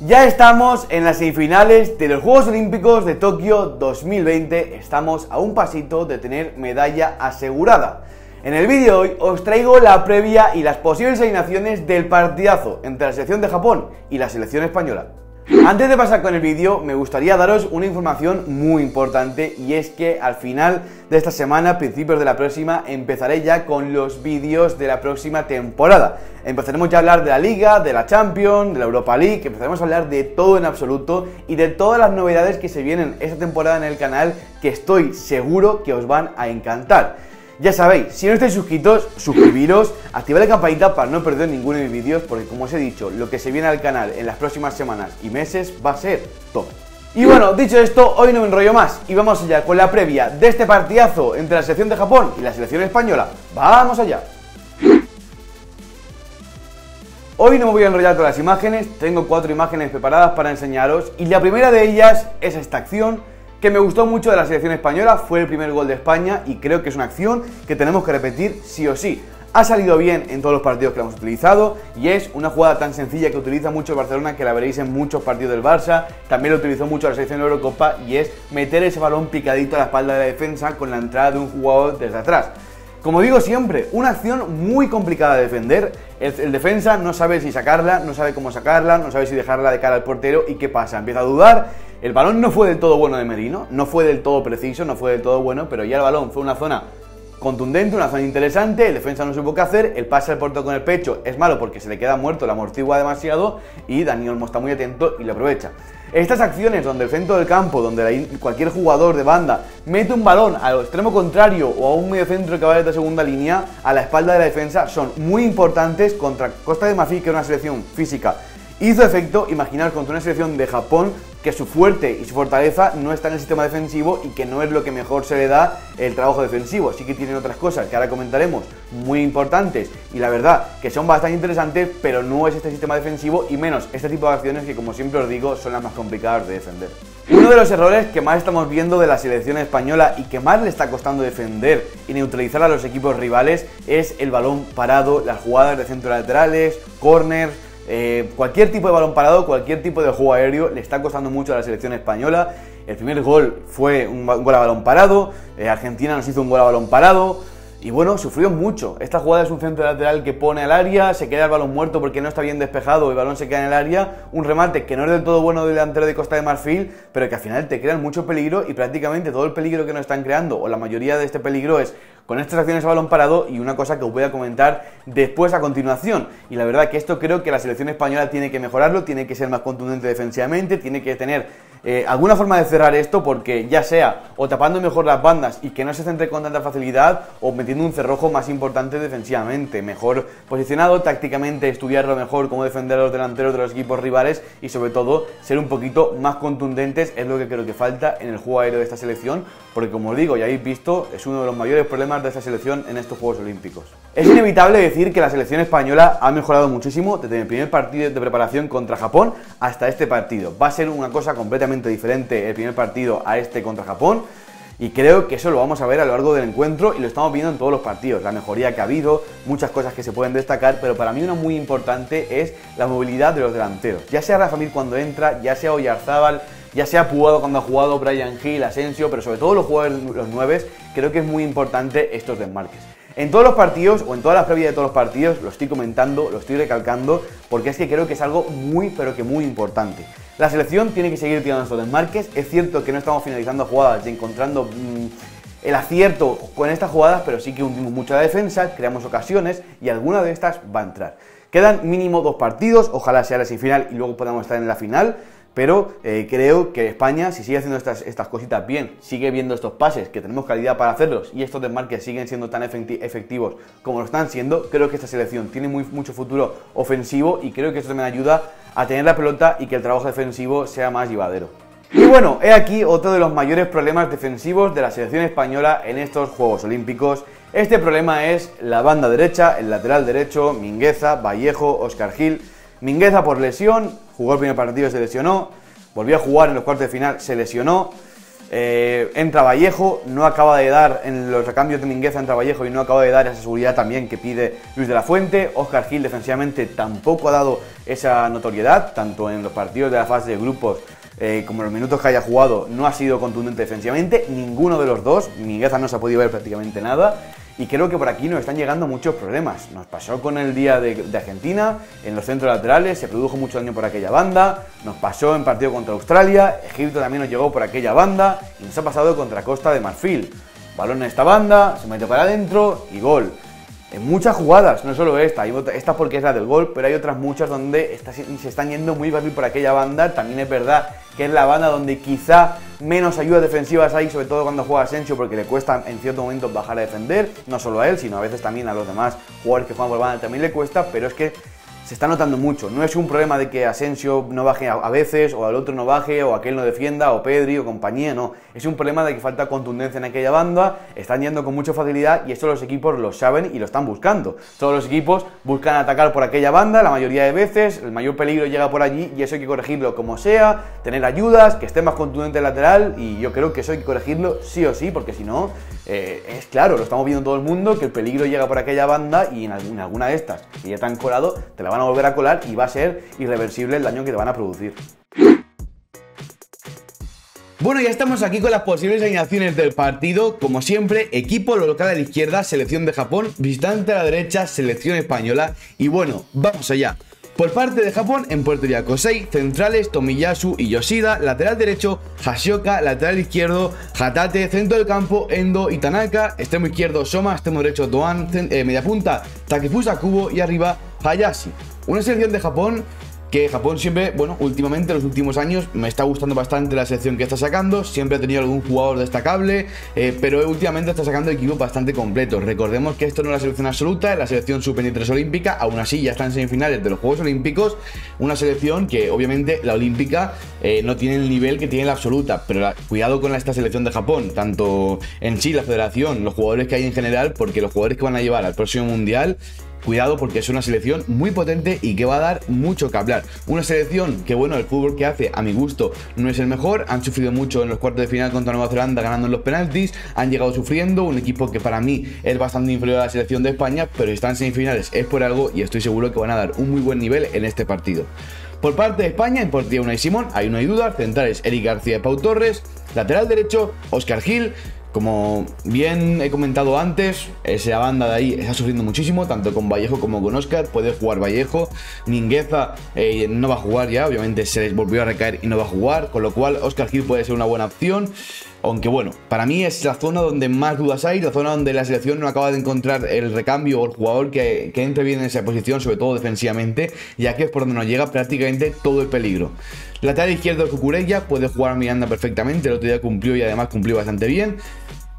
Ya estamos en las semifinales de los Juegos Olímpicos de Tokio 2020. Estamos a un pasito de tener medalla asegurada. En el vídeo de hoy os traigo la previa y las posibles alineaciones del partidazo entre la selección de Japón y la selección española. Antes de pasar con el vídeo, me gustaría daros una información muy importante y es que al final de esta semana, principios de la próxima, empezaré ya con los vídeos de la próxima temporada. Empezaremos ya a hablar de la Liga, de la Champions, de la Europa League, empezaremos a hablar de todo en absoluto y de todas las novedades que se vienen esta temporada en el canal que estoy seguro que os van a encantar. Ya sabéis, si no estáis suscritos, suscribiros, activad la campanita para no perder ninguno de mis vídeos, porque como os he dicho, lo que se viene al canal en las próximas semanas y meses va a ser todo. Y bueno, dicho esto, hoy no me enrollo más y vamos allá con la previa de este partidazo entre la selección de Japón y la selección española. ¡Vamos allá! Hoy no me voy a enrollar todas las imágenes, tengo cuatro imágenes preparadas para enseñaros y la primera de ellas es esta acción que me gustó mucho de la selección española, fue el primer gol de España y creo que es una acción que tenemos que repetir sí o sí. Ha salido bien en todos los partidos que hemos utilizado y es una jugada tan sencilla que utiliza mucho el Barcelona que la veréis en muchos partidos del Barça. También lo utilizó mucho la selección de Eurocopa y es meter ese balón picadito a la espalda de la defensa con la entrada de un jugador desde atrás. Como digo siempre, una acción muy complicada de defender. El, defensa no sabe si sacarla, no sabe cómo sacarla, no sabe si dejarla de cara al portero y qué pasa. Empieza a dudar el balón no fue del todo bueno de Merino, no fue del todo preciso, no fue del todo bueno, pero ya el balón fue una zona contundente, una zona interesante, el defensa no supo qué hacer, el pase al portero con el pecho es malo porque se le queda muerto, la amortigua demasiado y Daniel Olmo está muy atento y lo aprovecha. Estas acciones donde el centro del campo, donde cualquier jugador de banda mete un balón al extremo contrario o a un medio centro que va desde segunda línea a la espalda de la defensa son muy importantes contra Costa de Marfil, que es una selección física hizo efecto, imaginar contra una selección de Japón que su fuerte y su fortaleza no está en el sistema defensivo y que no es lo que mejor se le da el trabajo defensivo. Sí que tienen otras cosas que ahora comentaremos muy importantes y la verdad que son bastante interesantes, pero no es este sistema defensivo y menos este tipo de acciones que como siempre os digo son las más complicadas de defender. Uno de los errores que más estamos viendo de la selección española y que más le está costando defender y neutralizar a los equipos rivales es el balón parado, las jugadas de centro laterales, corners, eh, cualquier tipo de balón parado, cualquier tipo de juego aéreo le está costando mucho a la selección española. El primer gol fue un, gol a balón parado, eh, Argentina nos hizo un gol a balón parado. Y bueno, sufrió mucho. Esta jugada es un centro lateral que pone al área, se queda el balón muerto porque no está bien despejado, el balón se queda en el área, un remate que no es del todo bueno delantero de Costa de Marfil, pero que al final te crean mucho peligro y prácticamente todo el peligro que nos están creando, o la mayoría de este peligro es con estas acciones a balón parado y una cosa que os voy a comentar después a continuación. Y la verdad que esto creo que la selección española tiene que mejorarlo, tiene que ser más contundente defensivamente, tiene que tener eh, alguna forma de cerrar esto porque ya sea o tapando mejor las bandas y que no se centre con tanta facilidad o metiendo un cerrojo más importante defensivamente, mejor posicionado tácticamente, estudiarlo mejor, cómo defender a los delanteros de los equipos rivales y sobre todo ser un poquito más contundentes es lo que creo que falta en el juego aéreo de esta selección porque como os digo, ya habéis visto, es uno de los mayores problemas de esta selección en estos Juegos Olímpicos. Es inevitable decir que la selección española ha mejorado muchísimo desde el primer partido de preparación contra Japón hasta este partido. Va a ser una cosa completamente diferente el primer partido a este contra Japón. Y creo que eso lo vamos a ver a lo largo del encuentro y lo estamos viendo en todos los partidos. La mejoría que ha habido, muchas cosas que se pueden destacar, pero para mí una muy importante es la movilidad de los delanteros. Ya sea Rafa Mir cuando entra, ya sea Oyarzábal, ya sea Pugado cuando ha jugado Brian Hill, Asensio, pero sobre todo los jugadores, los nueve, creo que es muy importante estos desmarques. En todos los partidos o en todas las previas de todos los partidos lo estoy comentando, lo estoy recalcando, porque es que creo que es algo muy, pero que muy importante. La selección tiene que seguir tirando estos desmarques. Es cierto que no estamos finalizando jugadas y encontrando mm, el acierto con estas jugadas, pero sí que hundimos mucha defensa, creamos ocasiones y alguna de estas va a entrar. Quedan mínimo dos partidos, ojalá sea la semifinal y luego podamos estar en la final. Pero eh, creo que España, si sigue haciendo estas, estas cositas bien, sigue viendo estos pases, que tenemos calidad para hacerlos, y estos desmarques siguen siendo tan efectivos como lo están siendo, creo que esta selección tiene mucho futuro ofensivo y creo que esto también ayuda a tener la pelota y que el trabajo defensivo sea más llevadero. Y bueno, he aquí otro de los mayores problemas defensivos de la selección española en estos Juegos Olímpicos. Este problema es la banda derecha, el lateral derecho, Mingueza, Vallejo, Oscar Gil. Mingueza por lesión, jugó el primer partido y se lesionó, volvió a jugar en los cuartos de final, se lesionó. Eh, entra Vallejo, no acaba de dar en los recambios de Mingueza, entra Vallejo y no acaba de dar esa seguridad también que pide Luis de la Fuente. Oscar Gil defensivamente tampoco ha dado esa notoriedad, tanto en los partidos de la fase de grupos eh, como en los minutos que haya jugado, no ha sido contundente defensivamente. Ninguno de los dos, Mingueza no se ha podido ver prácticamente nada. Y creo que por aquí nos están llegando muchos problemas. Nos pasó con el día de, Argentina, en los centros laterales, se produjo mucho daño por aquella banda. Nos pasó en partido contra Australia, Egipto también nos llegó por aquella banda. Y nos ha pasado contra Costa de Marfil. Balón en esta banda, se mete para adentro y gol. En muchas jugadas, no solo esta, esta porque es la del gol, pero hay otras muchas donde se están yendo muy fácil por aquella banda. También es verdad que es la banda donde quizá menos ayudas defensivas hay, sobre todo cuando juega Asensio, porque le cuesta en cierto momento bajar a defender, no solo a él, sino a veces también a los demás jugadores que juegan por banda también le cuesta, pero es que se está notando mucho. No es un problema de que Asensio no baje a veces, o al otro no baje, o aquel no defienda, o Pedri, o compañía, no. Es un problema de que falta contundencia en aquella banda, están yendo con mucha facilidad y eso los equipos lo saben y lo están buscando. Todos los equipos buscan atacar por aquella banda la mayoría de veces, el mayor peligro llega por allí y eso hay que corregirlo como sea, tener ayudas, que esté más contundente el lateral y yo creo que eso hay que corregirlo sí o sí, porque si no, eh, es claro, lo estamos viendo todo el mundo, que el peligro llega por aquella banda y en alguna, de estas, que ya te han colado, te la van a volver a colar y va a ser irreversible el daño que te van a producir. Bueno, ya estamos aquí con las posibles alineaciones del partido. Como siempre, equipo local a la izquierda, selección de Japón, visitante a la derecha, selección española. Y bueno, vamos allá. Por parte de Japón, en portería Kosei, centrales Tomiyasu y Yoshida, lateral derecho Hashioka, lateral izquierdo Hatate, centro del campo Endo y Tanaka, extremo izquierdo Soma, extremo derecho Doan, eh, media Takifusa Kubo y arriba Hayashi. Una selección de Japón que Japón siempre, bueno, últimamente, en los últimos años, me está gustando bastante la selección que está sacando. Siempre ha tenido algún jugador destacable, eh, pero últimamente está sacando equipos bastante completos. Recordemos que esto no es la selección absoluta, es la selección sub-23 olímpica. Aún así, ya está en semifinales de los Juegos Olímpicos. Una selección que, obviamente, la olímpica eh, no tiene el nivel que tiene la absoluta. Pero cuidado con esta selección de Japón, tanto en sí, la federación, los jugadores que hay en general, porque los jugadores que van a llevar al próximo mundial Cuidado porque es una selección muy potente y que va a dar mucho que hablar. Una selección que, bueno, el fútbol que hace, a mi gusto, no es el mejor. Han sufrido mucho en los cuartos de final contra Nueva Zelanda ganando en los penaltis. Han llegado sufriendo. Un equipo que para mí es bastante inferior a la selección de España, pero están semifinales es por algo y estoy seguro que van a dar un muy buen nivel en este partido. Por parte de España, en portería Unai Simón, hay no hay duda, centrales Eric García y Pau Torres, lateral derecho Oscar Gil, como bien he comentado antes, esa banda de ahí está sufriendo muchísimo, tanto con Vallejo como con Oscar. Puede jugar Vallejo, Mingueza eh, no va a jugar ya, obviamente se les volvió a recaer y no va a jugar, con lo cual Oscar Gil puede ser una buena opción. Aunque bueno, para mí es la zona donde más dudas hay, la zona donde la selección no acaba de encontrar el recambio o el jugador que, entre bien en esa posición, sobre todo defensivamente, ya que es por donde nos llega prácticamente todo el peligro. Lateral izquierdo Cucurella, puede jugar Miranda perfectamente, el otro día cumplió y además cumplió bastante bien.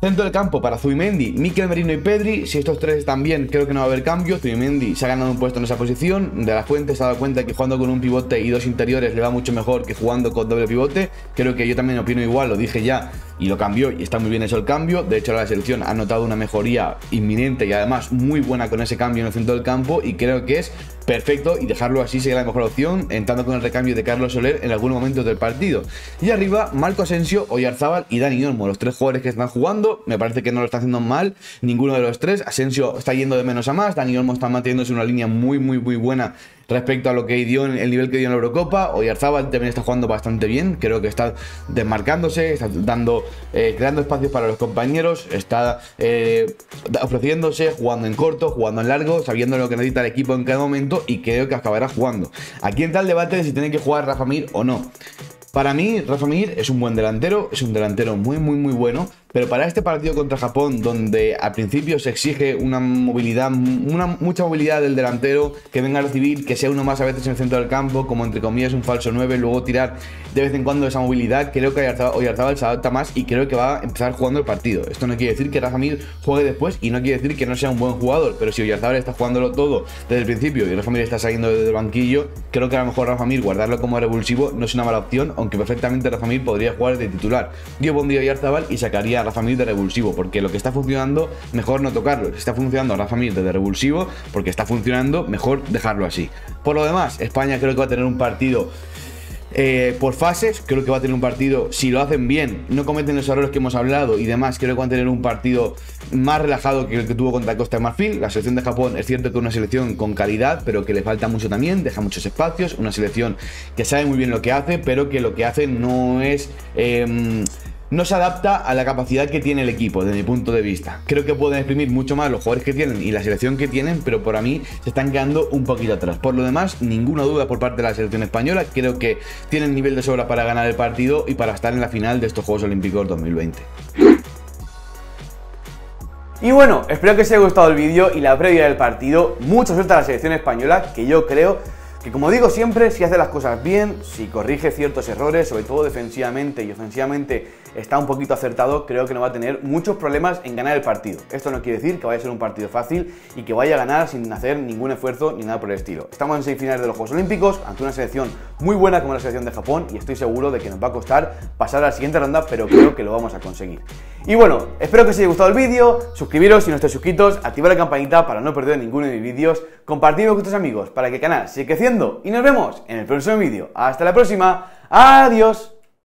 Centro del campo para Zubimendi, Miquel Merino y Pedri. Si estos tres están bien, creo que no va a haber cambio. Zubimendi se ha ganado un puesto en esa posición. De la Fuente se ha dado cuenta que jugando con un pivote y dos interiores le va mucho mejor que jugando con doble pivote. Creo que yo también opino igual, lo dije ya y lo cambió y está muy bien eso el cambio. De hecho, la selección ha notado una mejoría inminente y además muy buena con ese cambio en el centro del campo y creo que es perfecto y dejarlo así sería la mejor opción, entrando con el recambio de Carlos Soler en algún momento del partido. Y arriba, Marco Asensio, Oyarzábal y Dani Olmo, los tres jugadores que están jugando, me parece que no lo están haciendo mal ninguno de los tres. Asensio está yendo de menos a más, Dani Olmo está manteniéndose una línea muy, muy, muy buena respecto a lo que dio en el nivel que dio en la Eurocopa. Oyarzábal también está jugando bastante bien, creo que está desmarcándose, está dando, eh, creando espacios para los compañeros, está eh, ofreciéndose, jugando en corto, jugando en largo, sabiendo lo que necesita el equipo en cada momento y creo que acabará jugando. Aquí entra el debate de si tiene que jugar Rafa Mir o no. Para mí, Rafa Mir es un buen delantero, es un delantero muy, muy, muy bueno, pero para este partido contra Japón, donde al principio se exige una movilidad, una, mucha movilidad del delantero, que venga a recibir, que sea uno más a veces en el centro del campo, como entre comillas un falso 9, luego tirar de vez en cuando esa movilidad, creo que Oyarzabal se adapta más y creo que va a empezar jugando el partido. Esto no quiere decir que Rafa Mir juegue después y no quiere decir que no sea un buen jugador, pero si Oyarzabal está jugándolo todo desde el principio y Rafa Mir está saliendo desde el banquillo, creo que a lo mejor Rafa Mir guardarlo como revulsivo no es una mala opción, aunque perfectamente Rafa Mir podría jugar de titular. Yo pondría Oyarzabal y sacaría Rafa Mir de revulsivo, porque lo que está funcionando, mejor no tocarlo. Si está funcionando Rafa Mir de revulsivo, porque está funcionando, mejor dejarlo así. Por lo demás, España creo que va a tener un partido eh, por fases. Creo que va a tener un partido, si lo hacen bien, no cometen los errores que hemos hablado y demás, creo que van a tener un partido más relajado que el que tuvo contra Costa de Marfil. La selección de Japón es cierto que es una selección con calidad, pero que le falta mucho también, deja muchos espacios. Una selección que sabe muy bien lo que hace, pero que lo que hace no es... Em, no se adapta a la capacidad que tiene el equipo, desde mi punto de vista. Creo que pueden exprimir mucho más los jugadores que tienen y la selección que tienen, pero por a mí se están quedando un poquito atrás. Por lo demás, ninguna duda por parte de la selección española. Creo que tienen nivel de sobra para ganar el partido y para estar en la final de estos Juegos Olímpicos 2020. Y bueno, espero que os haya gustado el vídeo y la previa del partido. Mucha suerte a la selección española, que yo creo que como digo siempre, si hace las cosas bien, si corrige ciertos errores, sobre todo defensivamente y ofensivamente está un poquito acertado, creo que no va a tener muchos problemas en ganar el partido. Esto no quiere decir que vaya a ser un partido fácil y que vaya a ganar sin hacer ningún esfuerzo ni nada por el estilo. Estamos en semifinales de los Juegos Olímpicos ante una selección muy buena como la selección de Japón y estoy seguro de que nos va a costar pasar a la siguiente ronda, pero creo que lo vamos a conseguir. Y bueno, espero que os haya gustado el vídeo, suscribiros si no estáis suscritos, activar la campanita para no perder ninguno de mis vídeos, compartirlo con vuestros amigos para que el canal siga creciendo y nos vemos en el próximo vídeo. Hasta la próxima, adiós.